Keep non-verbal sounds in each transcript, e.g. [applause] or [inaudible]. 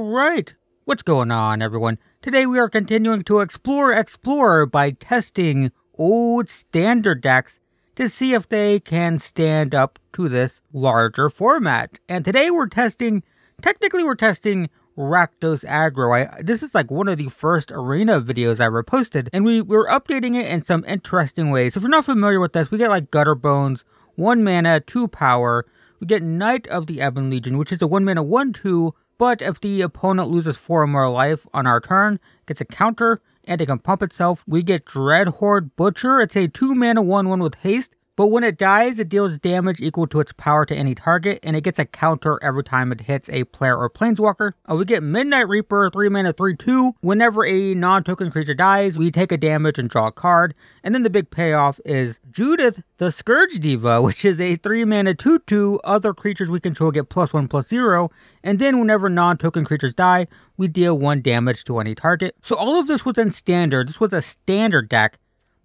Alright, what's going on everyone? Today we are continuing to explore Explorer by testing old standard decks to see if they can stand up to this larger format. And today we're testing, technically we're testing Rakdos Aggro. I, this is like one of the first arena videos I ever posted, and we, we are updating it in some interesting ways. If you're not familiar with this, we get like Gutter Bones, 1 mana, 2 power. We get Knight of the Ebon Legion, which is a 1 mana 1 2 but if the opponent loses 4 or more life on our turn, gets a counter, and it can pump itself, we get Dreadhorde Butcher. It's a 2 mana 1 1 with haste. But when it dies, it deals damage equal to its power to any target, and it gets a counter every time it hits a player or planeswalker. Uh, we get Midnight Reaper, 3 mana 3 2. Whenever a non token creature dies, we take a damage and draw a card. And then the big payoff is Judith the Scourge Diva, [laughs] which is a 3 mana 2 2. Other creatures we control get plus 1 plus 0. And then whenever non token creatures die, we deal 1 damage to any target. So all of this was in standard. This was a standard deck.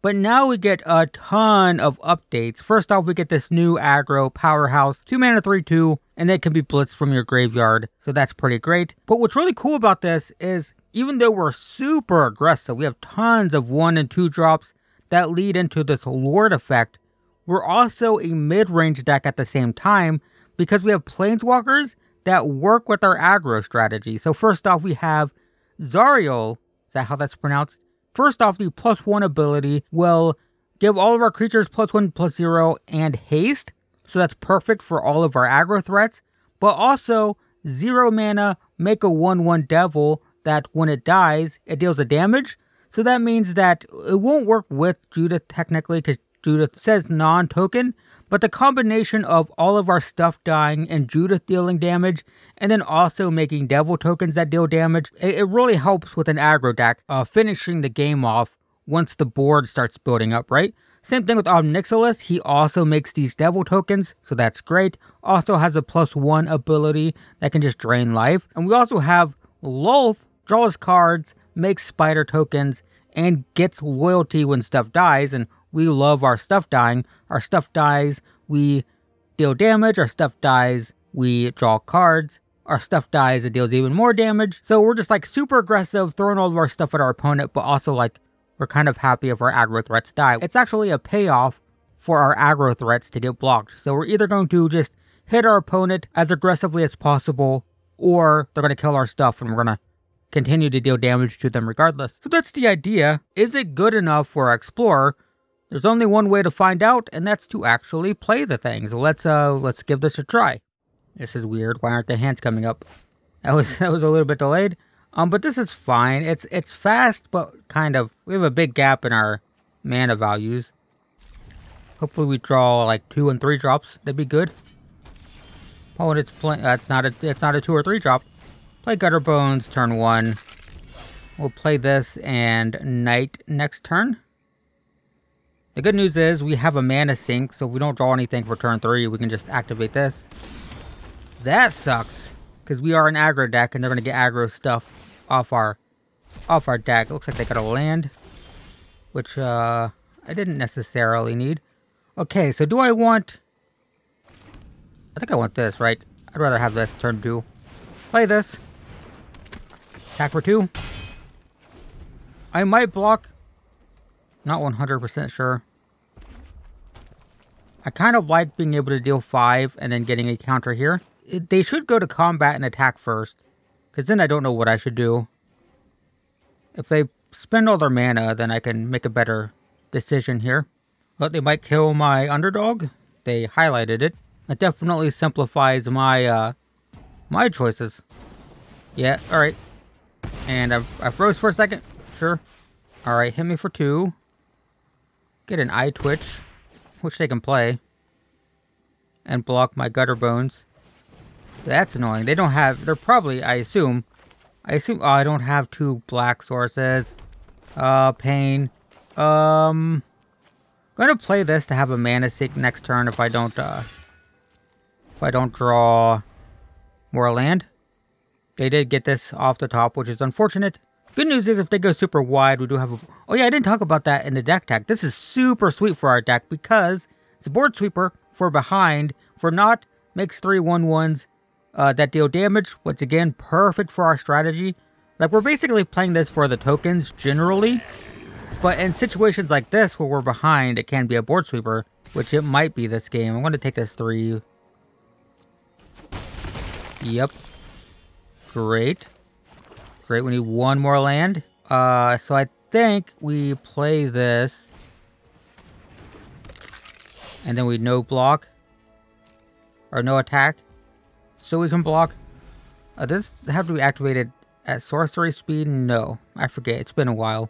But now we get a ton of updates. First off, we get this new aggro powerhouse, 2 mana 3 2, and it can be blitzed from your graveyard, so that's pretty great. But what's really cool about this is even though we're super aggressive, we have tons of 1 and 2 drops that lead into this Lord effect, we're also a mid range deck at the same time because we have planeswalkers that work with our aggro strategy. So, first off, we have Zariel. Is that how that's pronounced? First off, the plus one ability will give all of our creatures plus one, plus zero, and haste. So that's perfect for all of our aggro threats. But also, zero mana, make a 1 1 devil that when it dies, it deals a damage. So that means that it won't work with Judith technically because Judith says non token, but the combination of all of our stuff dying and Judith dealing damage, and then also making devil tokens that deal damage, it, really helps with an aggro deck, uh, finishing the game off once the board starts building up, right? Same thing with Ob Nixilis; he also makes these devil tokens, so that's great. Also has a plus one ability that can just drain life. And we also have Lolth, draws cards, makes spider tokens, and gets loyalty when stuff dies, and we love our stuff dying. Our stuff dies, we deal damage. Our stuff dies, we draw cards. Our stuff dies, it deals even more damage. So we're just like super aggressive, throwing all of our stuff at our opponent, but also like we're kind of happy if our aggro threats die. It's actually a payoff for our aggro threats to get blocked. So we're either going to just hit our opponent as aggressively as possible, or they're going to kill our stuff and we're going to continue to deal damage to them regardless. So that's the idea. Is it good enough for our Explorer there's only one way to find out, and that's to actually play the things. So let's uh let's give this a try. This is weird. Why aren't the hands coming up? That was [laughs] that was a little bit delayed. Um, but this is fine. It's it's fast, but kind of we have a big gap in our mana values. Hopefully we draw like two and three drops. That'd be good. Oh, and it's playing. That's not a. It's not a two or three drop. Play Gutter Bones turn one. We'll play this and Knight next turn. The good news is we have a mana sink, so if we don't draw anything for turn 3, we can just activate this. That sucks, because we are an aggro deck, and they're going to get aggro stuff off our off our deck. It looks like they got a land, which uh, I didn't necessarily need. Okay, so do I want... I think I want this, right? I'd rather have this turn 2. Play this. Attack for 2. I might block not 100% sure. I kind of like being able to deal 5 and then getting a counter here. It, they should go to combat and attack first. Because then I don't know what I should do. If they spend all their mana, then I can make a better decision here. But they might kill my underdog. They highlighted it. It definitely simplifies my, uh, my choices. Yeah, alright. And I, I froze for a second. Sure. Alright, hit me for two. Get an eye twitch, which they can play. And block my gutter bones. That's annoying. They don't have, they're probably, I assume, I assume, oh, I don't have two black sources. Uh, pain. Um, gonna play this to have a mana sink next turn if I don't, uh, if I don't draw more land. They did get this off the top, which is unfortunate. Good news is if they go super wide, we do have a... Oh yeah, I didn't talk about that in the deck tag. This is super sweet for our deck because it's a board sweeper for behind. For not, makes three one ones. uh, that deal damage. Once again, perfect for our strategy. Like, we're basically playing this for the tokens generally. But in situations like this where we're behind, it can be a board sweeper, which it might be this game. I'm going to take this three. Yep. Great. Great, we need one more land. Uh, so I think we play this. And then we no block. Or no attack. So we can block. Uh, does this have to be activated at sorcery speed? No. I forget. It's been a while.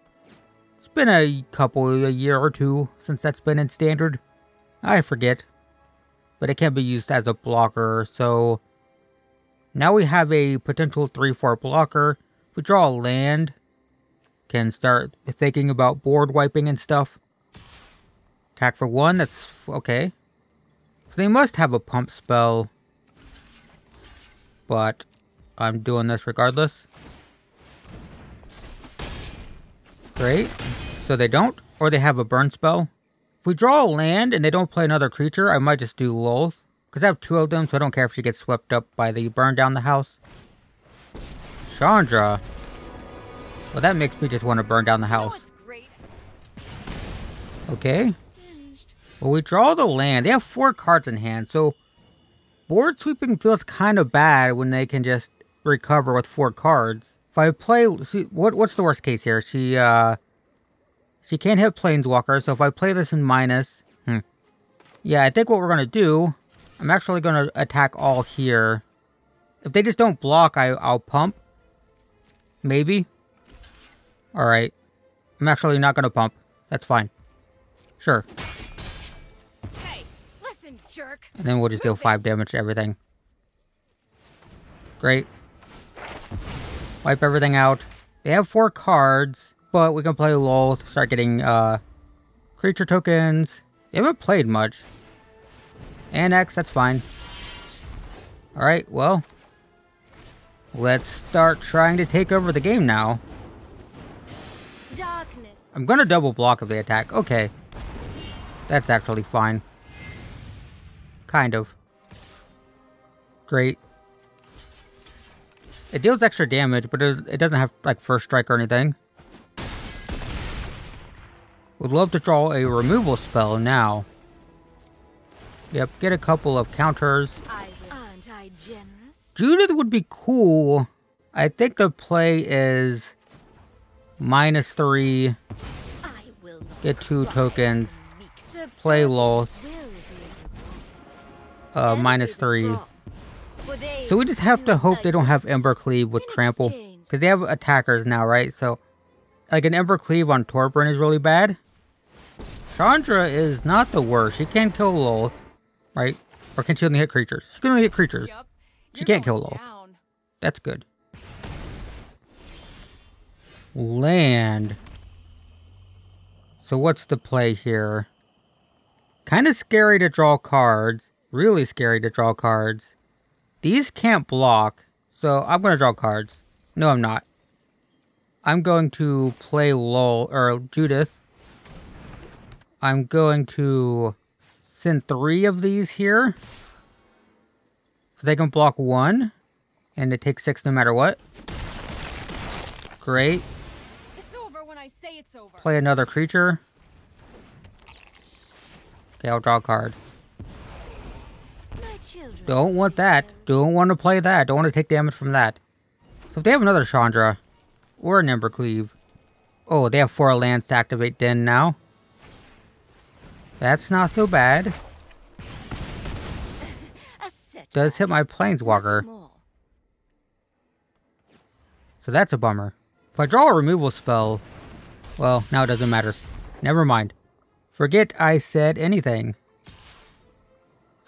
It's been a couple, a year or two since that's been in standard. I forget. But it can be used as a blocker, so... Now we have a potential 3-4 blocker. We draw land, can start thinking about board wiping and stuff. Attack for one, that's okay. So they must have a pump spell. But I'm doing this regardless. Great. So they don't, or they have a burn spell. If we draw a land and they don't play another creature, I might just do Lolth. Because I have two of them, so I don't care if she gets swept up by the burn down the house. Chandra. Well, that makes me just want to burn down the house. Okay. Well, we draw the land. They have four cards in hand, so board sweeping feels kind of bad when they can just recover with four cards. If I play, see, what what's the worst case here? She uh, she can't hit planeswalker. So if I play this in minus, hmm. yeah, I think what we're gonna do, I'm actually gonna attack all here. If they just don't block, I I'll pump. Maybe. All right. I'm actually not gonna pump. That's fine. Sure. Hey, listen, jerk. And then we'll just deal 5 damage to everything. Great. Wipe everything out. They have 4 cards, but we can play Lolth, start getting uh, creature tokens. They haven't played much. Annex, that's fine. Alright, well. Let's start trying to take over the game now. Darkness. I'm gonna double block if they attack. Okay. That's actually fine. Kind of. Great. It deals extra damage, but it doesn't have, like, first strike or anything. Would love to draw a removal spell now. Yep, get a couple of counters. I aren't I generous? Judith would be cool. I think the play is minus three, I will not get two tokens, play subservience Lolth, will be uh, minus three. strong, for they So we just have to hope they don't have. Ember Cleave with Trample. Because they have attackers now, right? So, like an Ember Cleave on Torbran is really bad. Chandra is not the worst. She can kill Lolth, right? Or can she only hit creatures? She can only hit creatures. She You're can't kill Lolth. down. That's good. Land. So what's the play here? Kind of scary to draw cards. Really scary to draw cards. These can't block, so I'm going to draw cards. No, I'm not. I'm going to play Lolth, or Judith. I'm going to send three of these here. So they can block one. And it takes six no matter what. Great. It's over when I say it's over. Play another creature. Okay, I'll draw a card. Don't want that. Don't want to play that. Don't want to take damage from that. So if they have another Chandra, or an Ember Cleave. Oh, they have four lands to activate Den now. That's not so bad. Does hit my Planeswalker. So that's a bummer. If I draw a removal spell, well, now it doesn't matter. Never mind. Forget I said anything.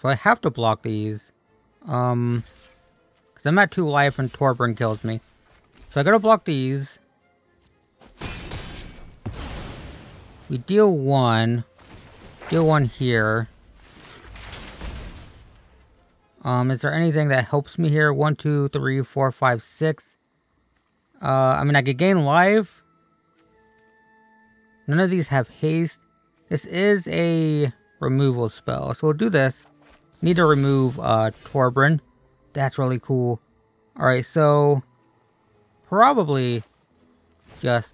So I have to block these. Um, because I'm at two life and Torbran kills me. So I gotta block these. We deal one. Deal one here. Um, is there anything that helps me here? One, two, three, four, five, six. Uh, I mean, I could gain life. None of these have haste. This is a removal spell, so we'll do this. Need to remove uh, Torbran. That's really cool. Alright, so probably just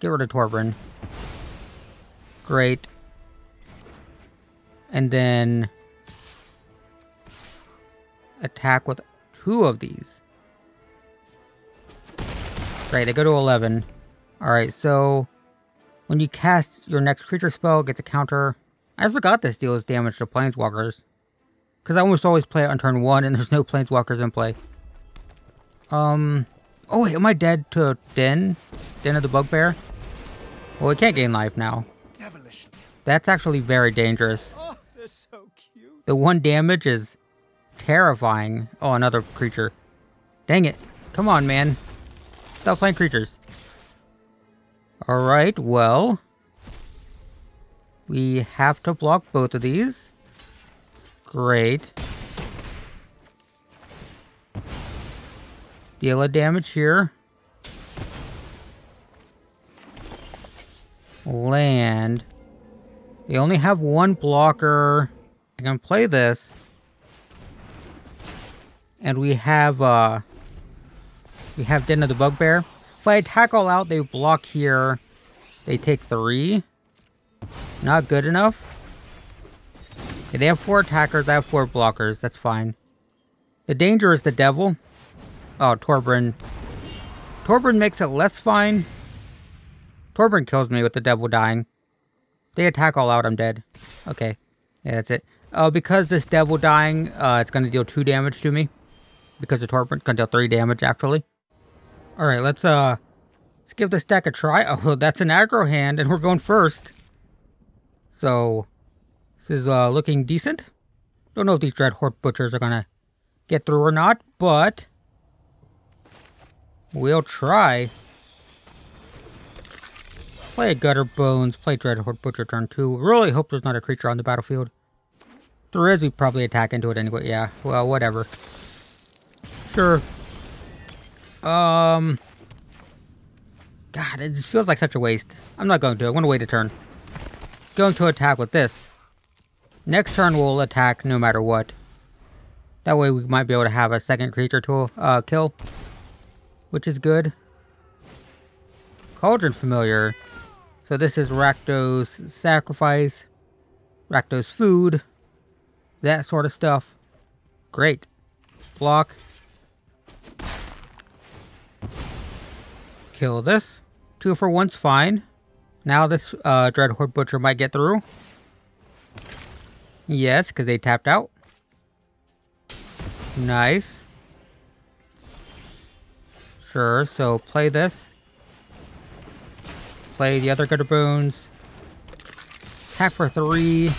get rid of Torbran. Great. And then attack with two of these. Great, they go to 11. Alright, so when you cast your next creature spell, it gets a counter. I forgot this deals damage to planeswalkers. Because I almost always play it on turn 1 and [laughs] there's no planeswalkers in play. Um, oh wait, am I dead to Den? Den of the Bugbear? Well, we can't gain life now. Devilish. That's actually very dangerous. Oh, so cute. The one damage is terrifying. Oh, another creature. Dang it. Come on, man. Stop playing creatures. Alright, well. We have to block both of these. Great. Deal a damage here. Land. They only have one blocker. I can play this. And we have, uh... We have Den of the Bugbear. If I attack all out, they block here. They take three. Not good enough. Okay, they have four attackers, I have four blockers. That's fine. The danger is the devil. Oh, Torbran. Torbran makes it less fine. Torbran kills me with the devil dying. They attack all out, I'm dead. Okay. Yeah, that's it. Oh, because this devil dying, uh, it's gonna deal two damage to me. Because the Torbran gonna deal three damage, actually. Alright, let's, uh, let's give this deck a try. [laughs] Oh, that's an aggro hand, and we're going first. So, this is, uh, looking decent. Don't know if these Dreadhorde Butchers are gonna get through or not, but... We'll try. Play Gutter Bones, play Dreadhorde Butcher turn 2. Really hope there's not a creature on the battlefield. There is, we probably attack into it anyway. Yeah, well, whatever. Sure. Um... God, it just feels like such a waste. I'm not going to. I'm going to wait a turn. Going to attack with this. Next turn we'll attack no matter what. That way we might be able to have a second creature to uh, kill. Which is good. Cauldron Familiar. So this is Rakdos Sacrifice. Rakdos Food. That sort of stuff. Great. Block. Kill this. Two for one's fine. Now this uh, Dreadhorde Butcher might get through. Yes, because they tapped out. Nice. Sure, so play this. Play the other Gutter Bones. Attack for three.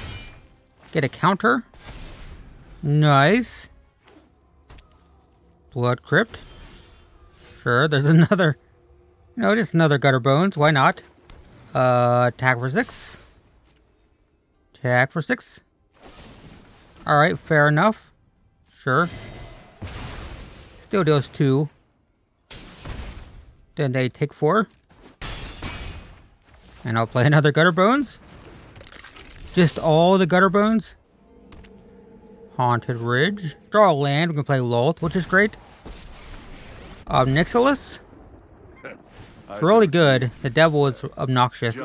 Get a counter. Nice. Blood Crypt. Sure, there's [laughs] another. No, just another Gutter Bones. Why not? Uh, attack for six. Attack for six. Alright, fair enough. Sure. Still deals two. Then they take four. And I'll play [laughs] another Gutter Bones. Just all the Gutter Bones. Haunted Ridge. Draw a land. We can play Lolth, which is great. Um, Nixilis. It's really good. The devil is obnoxious.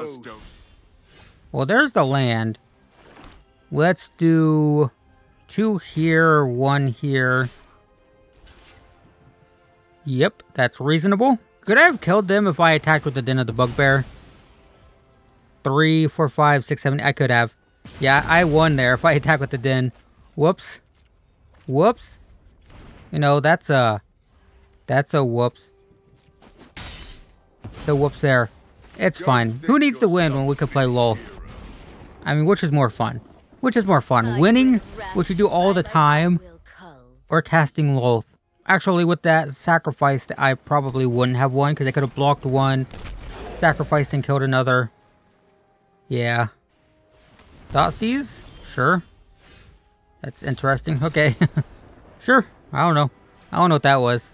Well, there's the land. Let's do two here, one here. Yep, that's reasonable. Could I have killed them if I attacked with the Den of the Bugbear? Three, four, five, six, seven. I could have. Yeah, I won there if I attack with the Den. Whoops. Whoops. You know, that's a... That's a whoops. The whoops there. It's fine. Who needs to win when we can play Lolth? I mean, which is more fun? Which is more fun? Winning, which you do all the time, or casting Lolth? Actually, with that sacrifice, I probably wouldn't have won because I could have blocked one, sacrificed and killed another. Yeah. Thoughtseize? Sure. That's interesting. Okay. [laughs] sure. I don't know. I don't know what that was.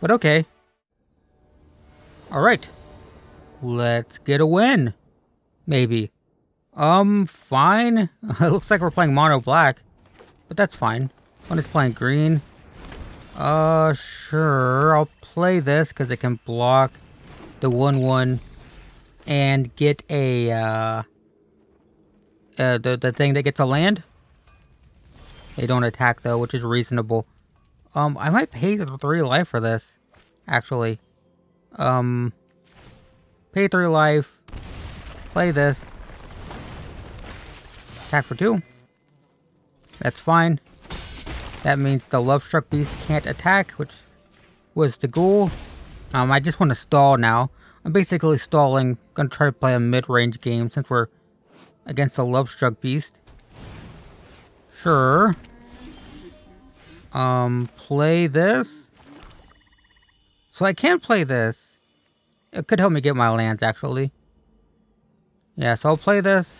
But okay. Alright. Let's get a win. Maybe. Um, fine. [laughs] it looks like we're playing mono black. But that's fine. One is playing green. Uh, sure. I'll play this because it can block the 1-1 and get a, uh, uh, the, the thing that gets a land. They don't attack though, which is reasonable. Um, I might pay the 3 life for this, actually. Um, pay 3 life, play this. Attack for 2. That's fine. That means the Love Struck Beast can't attack, which was the goal. Um, I just want to stall now. I'm basically stalling. Gonna try to play a mid-range game since we're against the Love Struck Beast. Sure. Um, play this. So I can play this. It could help me get my lands, actually. Yeah, so I'll play this.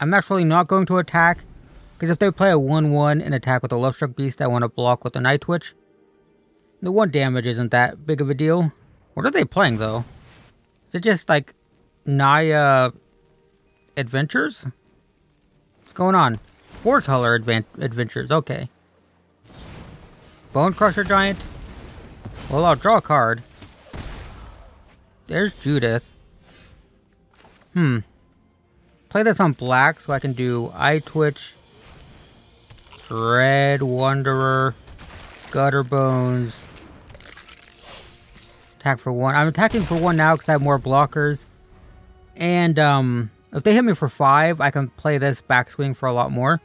I'm actually not going to attack. Because if they play a 1-1 and attack with a Love Struck Beast, I want to block with a Eye Twitch. The 1 damage isn't that big of a deal. What are they playing, though? Is it just, like, Naya Adventures? What's going on? Four color adventures, okay. Bone Crusher Giant? Well, I'll draw a card. There's Judith. Hmm. Play this on black so I can do Eye Twitch, Dread Wanderer, Gutter Bones. Attack for one. I'm attacking for one now because I have more blockers. And um, if they hit me for five, I can play this backswing for a lot more.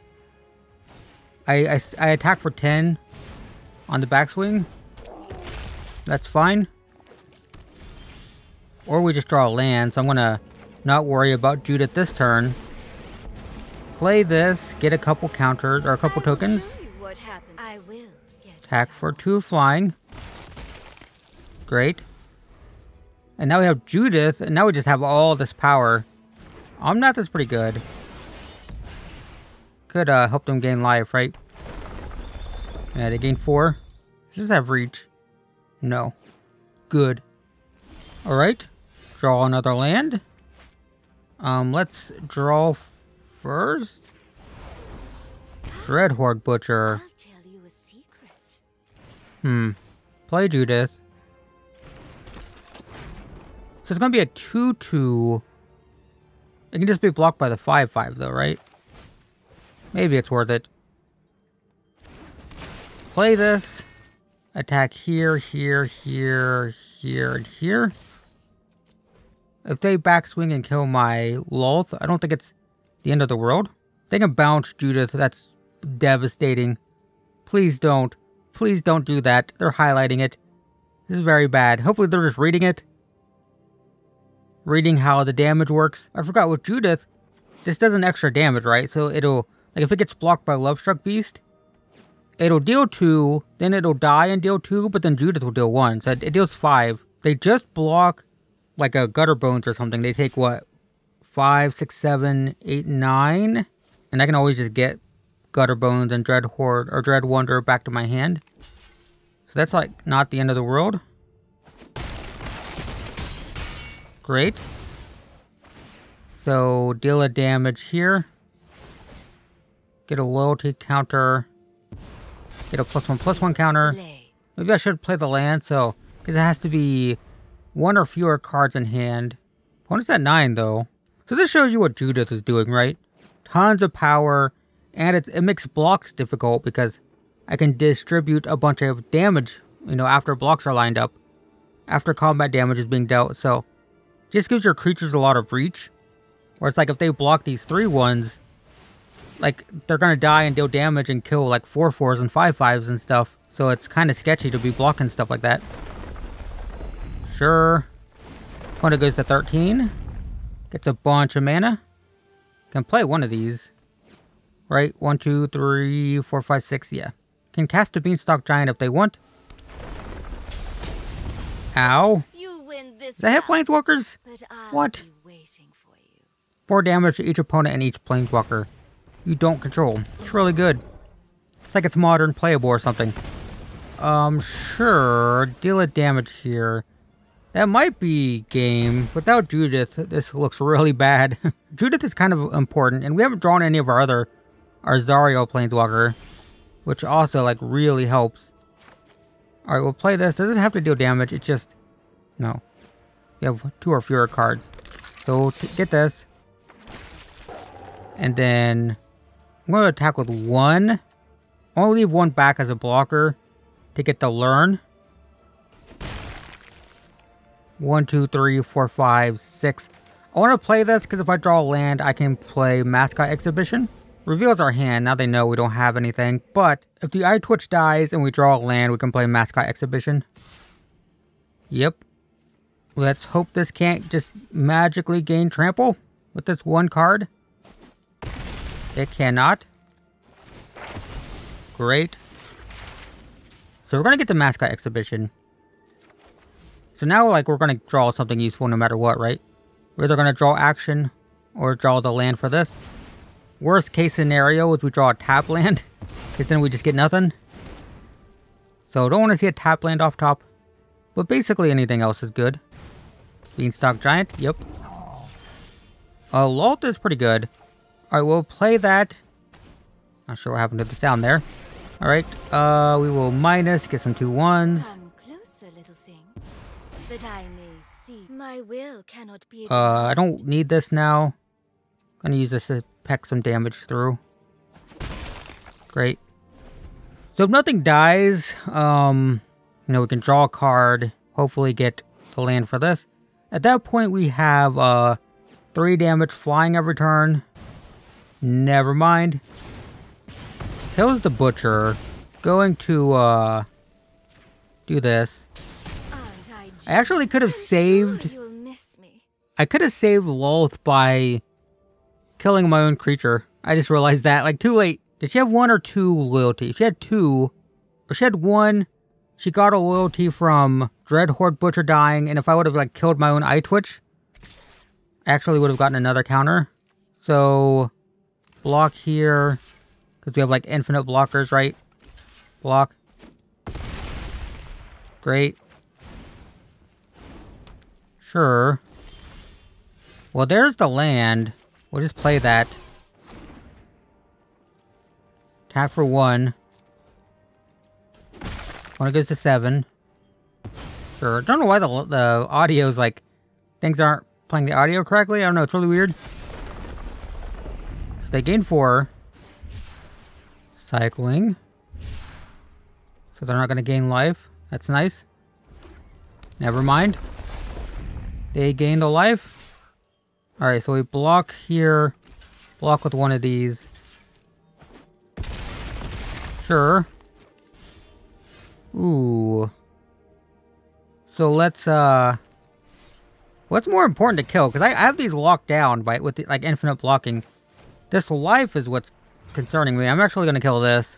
I, I, I attack for 10 on the backswing. That's fine. Or we just draw a land, so I'm going to not worry about Judith this turn. Play this, get a couple counters, or a couple tokens. show you what happens. I will get Attack for two flying. Great. And now we have Judith, and now we just have all this power. Omnath is pretty good. Could uh, help them gain life, right? Yeah, they gain four. Does this have reach? No. Good. Alright. Draw another land. Um, let's draw first. Dread Horde Butcher. I'll tell you a secret. Hmm. Play Judith. So it's gonna be a 2-2. It can just be blocked by the 5-5 though, right? Maybe it's worth it. Play this. Attack here, here, here, here, and here. If they backswing and kill my Lolth, I don't think it's the end of the world. They can bounce Judith. That's devastating. Please don't. Please don't do that. They're highlighting it. This is very bad. Hopefully they're just reading it. Reading how the damage works. I forgot with Judith, this does an extra damage, right? So it'll, like if it gets blocked by Love Struck Beast, it'll deal 2, then it'll die and deal 2, but then Judith will deal 1. So it, it deals 5. They just block like a Gutter Bones or something. They take what? 5, 6, 7, 8, 9? And I can always just get Gutter Bones and Dread Horde or Dread Wanderer back to my hand. So that's like not the end of the world. Great. So deal a damage here. Get a loyalty counter. Get a plus one plus one counter. Maybe I should play the land, so because it has to be one or fewer cards in hand. Opponent's at nine though. So this shows you what Judith is doing, right? Tons of power, and it, makes blocks difficult because I can distribute a bunch of damage, you know, after blocks are lined up, after combat damage is being dealt. So just gives your creatures a lot of reach. Where it's like if they block these three ones, like they're gonna die and deal damage and kill like four fours and five fives and stuff. So it's kind of sketchy to be blocking stuff like that. Sure. Opponent goes to 13. Gets a bunch of mana. Can play one of these. Right? One, two, three, four, five, six. Yeah. Can cast a Beanstalk Giant if they want. Ow. You win this that hit Planeswalkers? What? be waiting for you. 4 damage to each opponent and each Planeswalker you don't control. It's really good. It's like it's modern playable or something. Um, sure. Deal a damage here. That might be game. Without Judith, this looks really bad. [laughs] Judith is kind of important, and we haven't drawn any of our other Arzario Planeswalker. which also like really helps. All right, we'll play this. Does it have to deal damage? It's just no. You have two or fewer cards. So get this, and then I'm going to attack with one. I'll leave one back as a blocker to get the learn. One, two, three, four, five, six. I want to play this because if I draw land, I can play Mascot Exhibition. Reveals our hand, now they know we don't have anything. But if the Eye Twitch dies and we draw a land, we can play Mascot Exhibition. Yep. Let's hope this can't just magically gain trample with this one card. It cannot. Great. So we're going to get the Mascot Exhibition. So now, like, we're going to draw something useful no matter what, right? We're either going to draw action or draw the land for this. Worst case scenario is we draw a tap land, [laughs] because then we just get nothing. So don't want to see a tap land off top. But basically anything else is good. Beanstalk Giant, yep. Uh, Lolth is pretty good. Alright, we'll play that. Not sure what happened to the sound there. Alright, uh, we will minus, get some two ones. That I may see. My will cannot be. Uh, I don't need this now. Gonna use this to peck some damage through. Great. So if nothing dies, um, you know, we can draw a card, hopefully get the land for this. At that point, we have, uh, three damage flying every turn. Never mind. Kills the Butcher. Going to, uh, do this. I, actually could have sure saved... you'll miss me. I could have saved Lolth by killing my own creature. I just realized that. Like, too late. Did she have one or two loyalty? If she had two, or she had one, she got a loyalty from Dread Horde Butcher dying, and if I would have, like, killed my own Eye Twitch, I actually would have gotten another counter. So, block here, because we have, like, infinite blockers, right? Block. Great. Sure. Well, there's the land. We'll just play that. Attack for one. When it goes to seven. Sure. Don't know why the the audio's like things aren't playing the audio correctly. I don't know. It's really weird. So they gain four. Cycling. So they're not going to gain life. That's nice. Never mind. They gained a life. Alright, so we block here. Block with one of these. Sure. Ooh. So let's, uh... What's more important to kill? Because I, I have these locked down by with the, like infinite blocking. This life is what's concerning me. I'm actually going to kill this.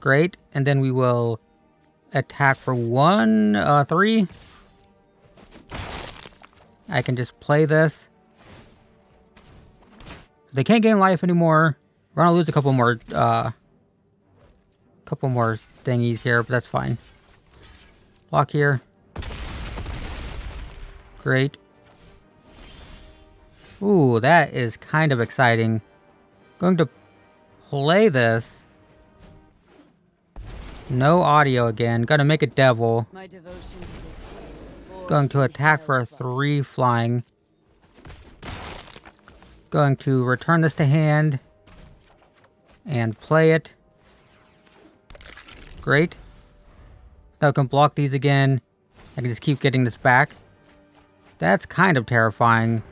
Great. And then we will attack for one, uh, three. I can just play this. They can't gain life anymore. We're gonna lose a couple more, uh, couple more thingies here, but that's fine. Block here. Great. Ooh, that is kind of exciting. Going to play this. No audio again. Gonna make a devil. My devotion to the Going to attack for a three flying. Going to return this to hand. And play it. Great. Now I can block these again. I can just keep getting this back. That's kind of terrifying.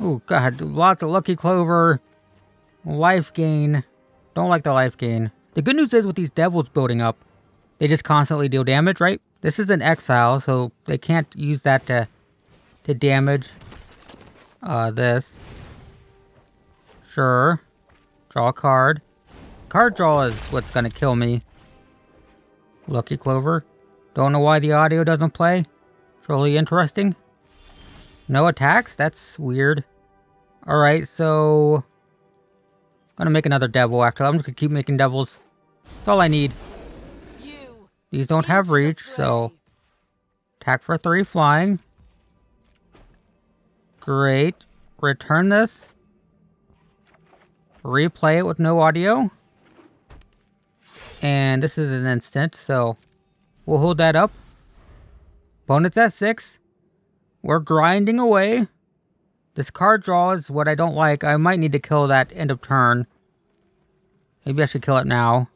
Oh god, lots of lucky clover. Life gain. Don't like the life gain. The good news is with these devils building up, they just constantly deal damage, right? This is an exile, so they can't use that to to damage uh this. Sure. Draw a card. Card draw is what's gonna kill me. Lucky Clover. Don't know why the audio doesn't play. It's really interesting. No attacks? That's weird. Alright, so... Gonna make another devil, actually. I'm just gonna keep making devils. That's all I need. You These don't have reach, so... Attack for three flying. Great. Return this. replay it with no audio. And this is an instant, so we'll hold that up. Opponent's at six. We're grinding away. This card draw is what I don't like. I might need to kill that end of turn. Maybe I should kill it now.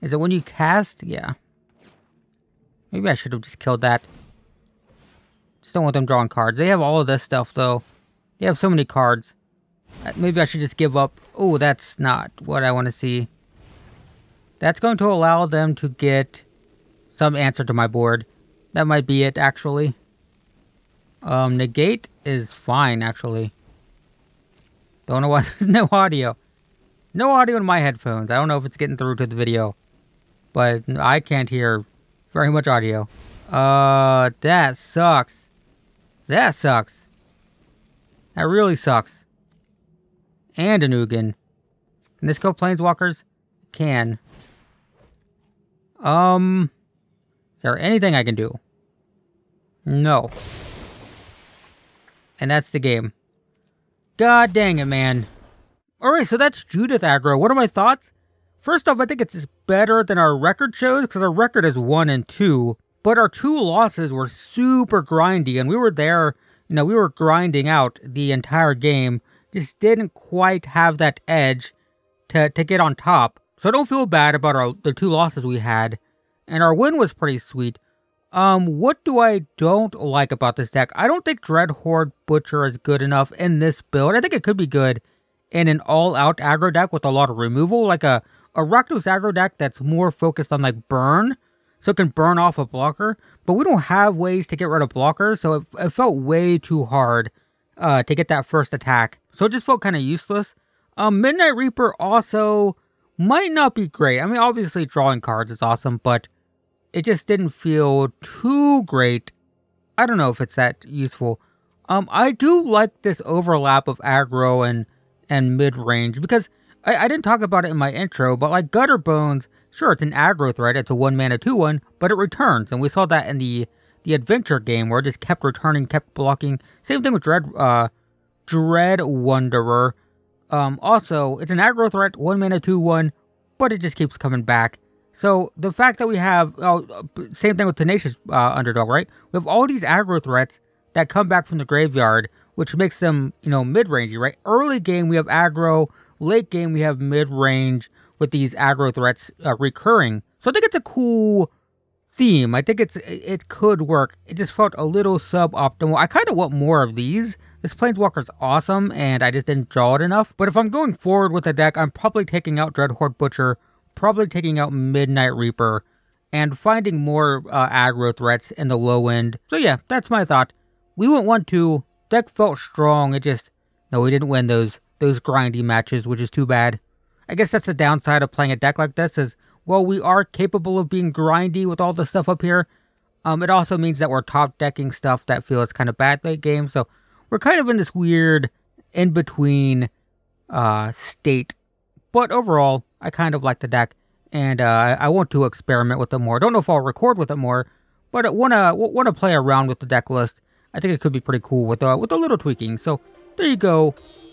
Is it when you cast? Yeah. Maybe I should have just killed that. Just don't want them drawing cards. They have all of this stuff, though. They have so many cards. Uh, maybe I should just give up. Oh, that's not what I want to see. That's going to allow them to get some answer to my board. That might be it, actually. Um, negate is fine, actually. Don't know why [laughs] there's no audio. No audio in my headphones. I don't know if it's getting through to the video. But I can't hear very much audio. Uh, that sucks. That sucks. That really sucks. And a Nugan. Can this go Planeswalkers? Can. Um, is there anything I can do? No. And that's the game. God dang it, man. Alright, so that's Judith aggro. What are my thoughts? First off, I think it's better than our record shows because our record is 1 and 2. But our two losses were super grindy and we were there, you know, we were grinding out the entire game. Just didn't quite have that edge to, to get on top. So I don't feel bad about our the two losses we had. And our win was pretty sweet. Um, what do I don't like about this deck? I don't think Dreadhorde Butcher is good enough in this build. I think it could be good in an all-out aggro deck with a lot of removal, like a, a Rakdos aggro deck that's more focused on like burn, so it can burn off a blocker. But we don't have ways to get rid of blockers, so it, it felt way too hard uh, to get that first attack. So it just felt kind of useless. Um, Midnight Reaper also might not be great. I mean, obviously drawing cards is awesome, but it just didn't feel too great. I don't know if it's that useful. Um, I do like this overlap of aggro and and mid range because I, I didn't talk about it in my intro, but like Gutter Bones, sure it's an aggro threat, it's a one mana two one, but it returns, and we saw that in the the adventure game where it just kept returning, kept blocking. Same thing with Dread uh Dread Wanderer. Um, also it's an aggro threat, one mana two one, but it just keeps coming back. So the fact that we have, oh, same thing with Tenacious uh, Underdog, right? We have all these aggro threats that come back from the graveyard, which makes them, you know, mid-rangey, right? Early game we have aggro, late game we have mid-range with these aggro threats uh, recurring. So I think it's a cool theme. I think it's it could work. It just felt a little suboptimal. I kind of want more of these. This Planeswalker's awesome, and I just didn't draw it enough. But if I'm going forward with the deck, I'm probably taking out Dreadhorde Butcher probably taking out Midnight Reaper and finding more uh, aggro threats in the low end. So yeah, that's my thought. We went 1-2. Deck felt strong. It just, no, we didn't win those those grindy matches, which is too bad. I guess that's the downside of playing a deck like this is, well, we are capable of being grindy with all the stuff up here. Um, it also means that we're top decking stuff that feels kind of bad late game. So we're kind of in this weird in-between uh, state. But overall, I kind of like the deck, and uh, I want to experiment with it more. Don't know if I'll record with it more, but I wanna wanna play around with the deck list. I think it could be pretty cool with uh, with a little tweaking. So there you go.